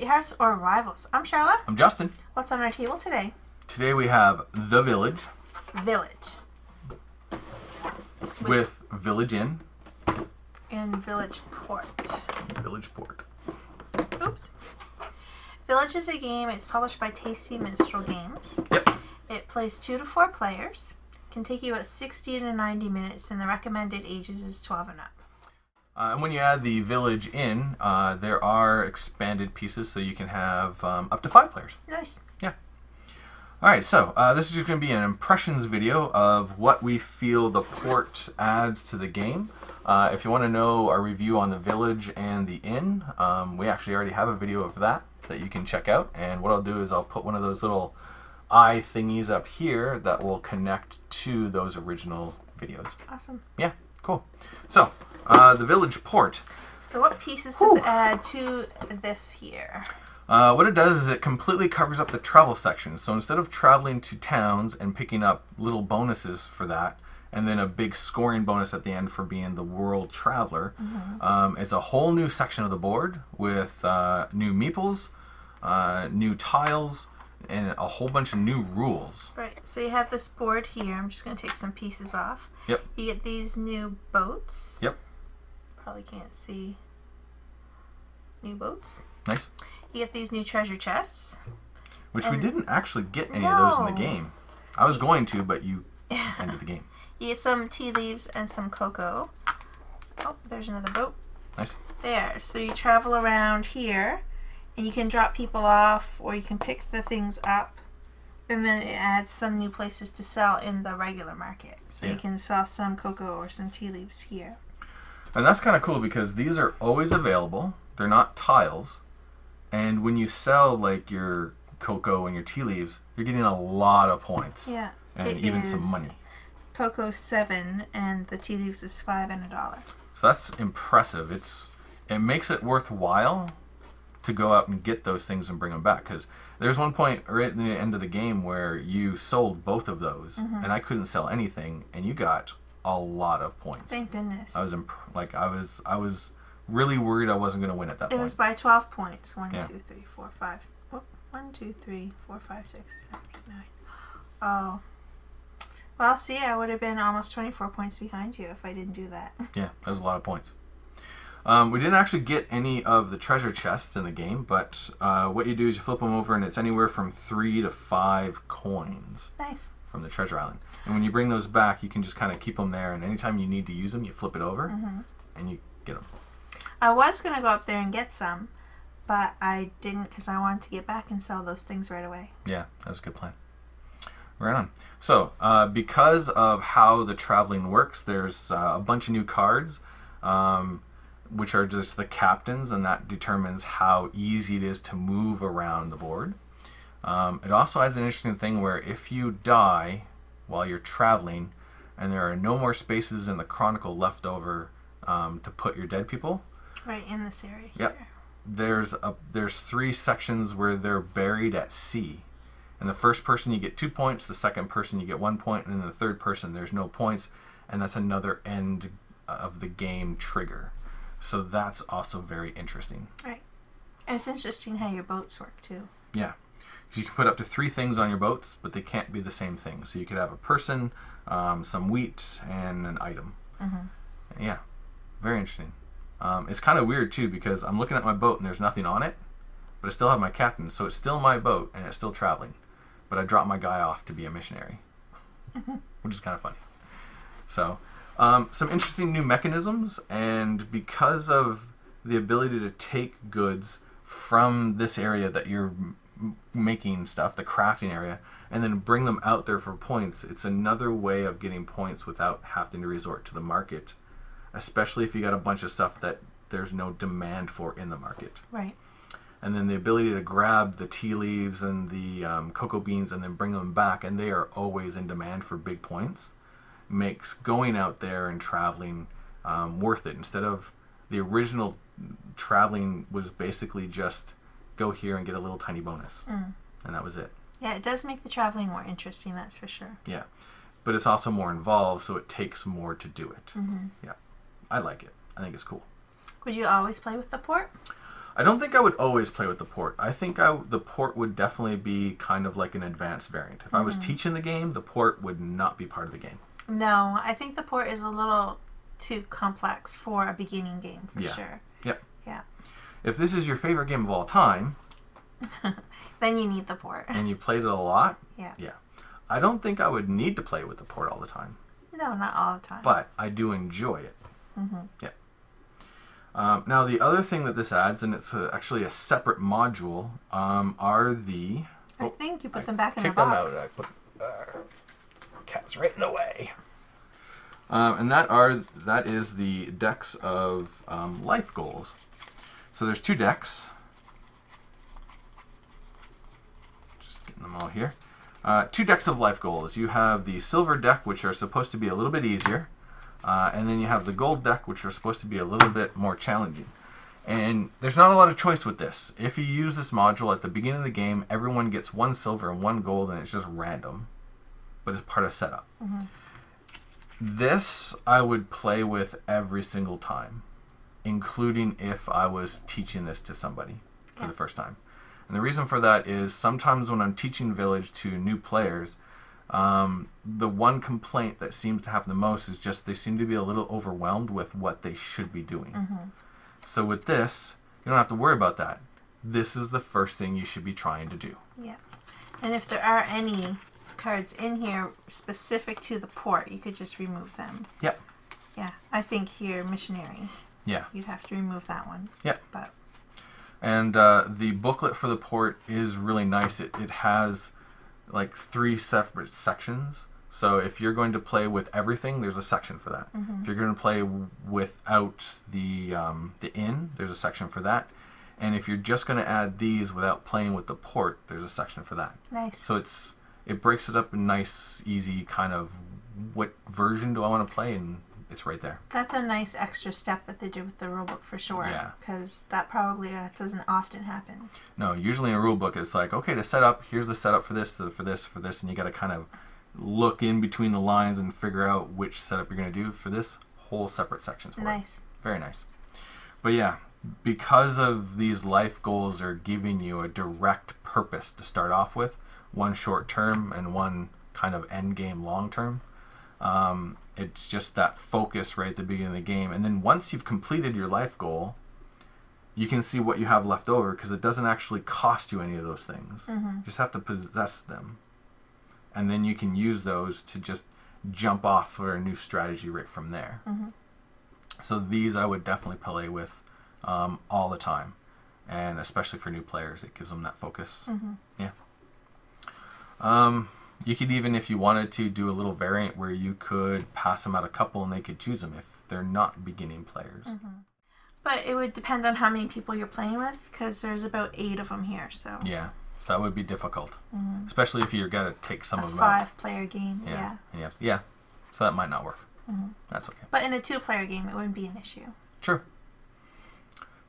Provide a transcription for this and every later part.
Sweethearts or Rivals. I'm Charlotte. I'm Justin. What's on our table today? Today we have The Village Village with Village Inn, and Village Port. Village Port. Oops. Village is a game. It's published by Tasty Minstrel Games. Yep. It plays two to four players. Can take you about 60 to 90 minutes, and the recommended ages is 12 and up. Uh, and when you add the Village Inn, uh, there are expanded pieces so you can have um, up to five players. Nice. Yeah. All right, so uh, this is just going to be an impressions video of what we feel the port adds to the game. Uh, if you want to know our review on the Village and the Inn, um, we actually already have a video of that that you can check out. And what I'll do is I'll put one of those little eye thingies up here that will connect to those original videos. Awesome. Yeah, cool. So, uh, the Village Port. So, what pieces does it add to this here? Uh, what it does is it completely covers up the travel section. So instead of traveling to towns and picking up little bonuses for that, and then a big scoring bonus at the end for being the world traveler, um, it's a whole new section of the board with uh, new meeples, uh, new tiles, and a whole bunch of new rules. Right. So, you have this board here. I'm just going to take some pieces off. Yep. You get these new boats. Yep. Probably can't see. New boats. Nice. You get these new treasure chests. Which we didn't actually get any of those in the No. game. I was going to, but you ended the game. You get some tea leaves and some cocoa. Oh, there's another boat. Nice. There. So you travel around here and you can drop people off or you can pick the things up. And then it adds some new places to sell in the regular market. So you can sell some cocoa or some tea leaves here. And that's kind of cool because these are always available. They're not tiles. And when you sell like your cocoa and your tea leaves, you're getting a lot of points. Yeah. And it even some money. Cocoa seven and the tea leaves is five and a dollar. So that's impressive. It's it makes it worthwhile to go out and get those things and bring them back because there's one point right at the end of the game where you sold both of those Mm-hmm. and I couldn't sell anything and you got a lot of points. Thank goodness. I was imp- like I was I was really worried I wasn't going to win at that It point. was by 12 points. One, Yeah. two, three, four, five. Whoop. One, two, three, four, five, six, seven, eight, nine. Oh. Well, see, I would have been almost 24 points behind you if I didn't do that. Yeah, that was a lot of points. Um, we didn't actually get any of the treasure chests in the game, but uh, what you do is you flip them over, and it's anywhere from three to five coins Nice. from the treasure island. And when you bring those back, you can just kind of keep them there, and anytime you need to use them, you flip it over, and you get them. I was going to go up there and get some, but I didn't because I wanted to get back and sell those things right away. Yeah, that was a good plan. Right on. So, uh, because of how the traveling works, there's uh, a bunch of new cards, um, which are just the captains, and that determines how easy it is to move around the board. Um, it also has an interesting thing where if you die while you're traveling, and there are no more spaces in the chronicle left over um, to put your dead people, Right in this area Yep. here. there's a there's three sections where they're buried at sea. And the first person you get two points, the second person you get one point, and then the third person there's no points, and that's another end of the game trigger. So that's also very interesting. Right. And it's interesting how your boats work too. Yeah. You can put up to three things on your boats, but they can't be the same thing. So you could have a person, um, some wheat, and an item. Yeah, very interesting. Um, it's kind of weird too because I'm looking at my boat and there's nothing on it, but I still have my captain, so it's still my boat and it's still traveling. But I dropped my guy off to be a missionary, which is kind of funny. So, um, some interesting new mechanisms, and because of the ability to take goods from this area that you're m- making stuff, the crafting area, and then bring them out there for points, it's another way of getting points without having to resort to the market, especially if you got a bunch of stuff that there's no demand for in the market Right. and then the ability to grab the tea leaves and the um, cocoa beans and then bring them back, and they are always in demand for big points, makes going out there and traveling um, worth it. Instead of the original traveling was basically just go here and get a little tiny bonus, mm. and that was it. Yeah, it does make the traveling more interesting, that's for sure. Yeah, but it's also more involved, so it takes more to do it. Mm-hmm. Yeah, I like it. I think it's cool. Would you always play with the port? I don't think I would always play with the port. I think I, the port would definitely be kind of like an advanced variant. If I was mm-hmm. teaching the game, the port would not be part of the game. No, I think the port is a little too complex for a beginning game for Yeah. sure. Yep. Yeah. If this is your favorite game of all time Then you need the port. and you've played it a lot, Yeah. yeah. I don't think I would need to play with the port all the time, No, not all the time. but I do enjoy it. Mm-hmm. Yeah. Um, now the other thing that this adds, and it's a, actually a separate module, um, are the I think you put them back in the kick them out. box. I put cats right in the way. Um, and that are that is the decks of um, life goals. So there's two decks. Just getting them all here. Uh, two decks of life goals. You have the silver deck, which are supposed to be a little bit easier, uh, and then you have the gold deck, which are supposed to be a little bit more challenging. And there's not a lot of choice with this. If you use this module at the beginning of the game, everyone gets one silver and one gold, and it's just random, but it's part of setup. This I would play with every single time, including if I was teaching this to somebody for Yeah. the first time. And the reason for that is sometimes when I'm teaching Village to new players, um, the one complaint that seems to happen the most is just they seem to be a little overwhelmed with what they should be doing. So with this, you don't have to worry about that. This is the first thing you should be trying to do. Yeah. And if there are any cards in here specific to the port, you could just remove them. Yep. Yeah. I think here, missionary, Yeah. you'd have to remove that one. Yep. But And uh, the booklet for the port is really nice. It, it has like three separate sections. So if you're going to play with everything, there's a section for that. If you're going to play without the um, the in, there's a section for that. And if you're just going to add these without playing with the port, there's a section for that. nice. So it's it breaks it up in nice, easy kind of what version do I want to play, and it's right there. That's a nice extra step that they did with the rulebook for sure. Yeah. Because that probably uh, doesn't often happen. No, usually in a rule book, it's like, okay, to set up, here's the setup for this, for this, for this, and you got to kind of look in between the lines and figure out which setup you're going to do for this whole separate sections. It. Nice. Very nice. But yeah, because of these life goals are giving you a direct purpose to start off with, one short term and one kind of end game long term. Um, it's just that focus right at the beginning of the game. And then once you've completed your life goal, you can see what you have left over because it doesn't actually cost you any of those things. You just have to possess them. And then you can use those to just jump off for a new strategy right from there. So these I would definitely play with um, all the time, and especially for new players, it gives them that focus. Yeah. Um, you could even, if you wanted to, do a little variant where you could pass them out a couple and they could choose them if they're not beginning players. Mm-hmm. But it would depend on how many people you're playing with because there's about eight of them here. So Yeah. So that would be difficult, mm-hmm. especially if you're gonna take some a of them out. five player game. Yeah. Yeah. Yeah. Yeah. So that might not work. Mm-hmm. That's okay. But in a two player game, it wouldn't be an issue. True.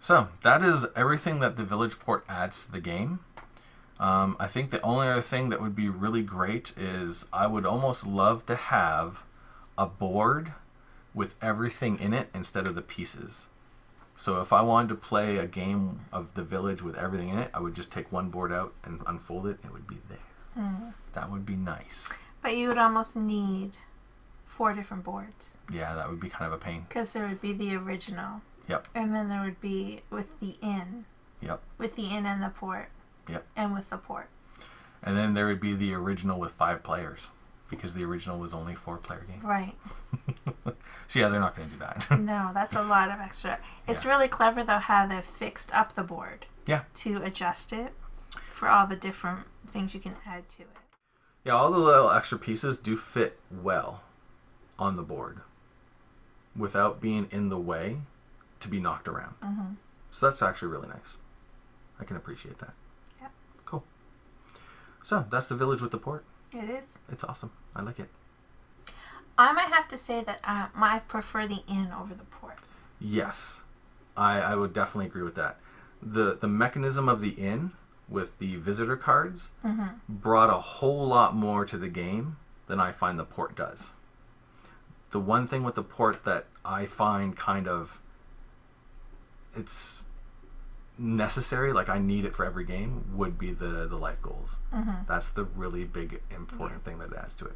So that is everything that the Village Port adds to the game. Um, I think the only other thing that would be really great is I would almost love to have a board with everything inn it instead of the pieces. So if I wanted to play a game of the village with everything in it, I would just take one board out and unfold it. It would be there. That would be nice. But you would almost need four different boards Yeah, that would be kind of a pain. because there would be the original, Yep. and then there would be with the inn. Yep. with the in and the port, Yep. and with the port. And then there would be the original with five players because the original was only four player game. Right. So yeah, they're not going to do that. No, that's a lot of extra. It's Yeah. really clever though how they've fixed up the board yeah. to adjust it for all the different things you can add to it. Yeah, all the little extra pieces do fit well on the board without being in the way to be knocked around. Mhm. So that's actually really nice. I can appreciate that. So that's the village with the port. It is. It's awesome. I like it. I might have to say that uh, I prefer the inn over the port. Yes, I, I would definitely agree with that. the The mechanism of the inn with the visitor cards Mm-hmm. brought a whole lot more to the game than I find the port does. The one thing with the port that I find kind of it's necessary, like I need it for every game, would be the the life goals. Mm-hmm. That's the really big important thing that adds to it.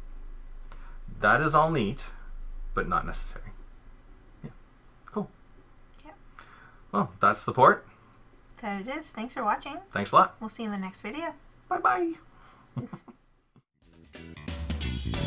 That is all neat, but not necessary. Yeah, cool. Yeah. Well, that's the port. That it is. Thanks for watching. Thanks a lot. We'll see you in the next video. Bye bye.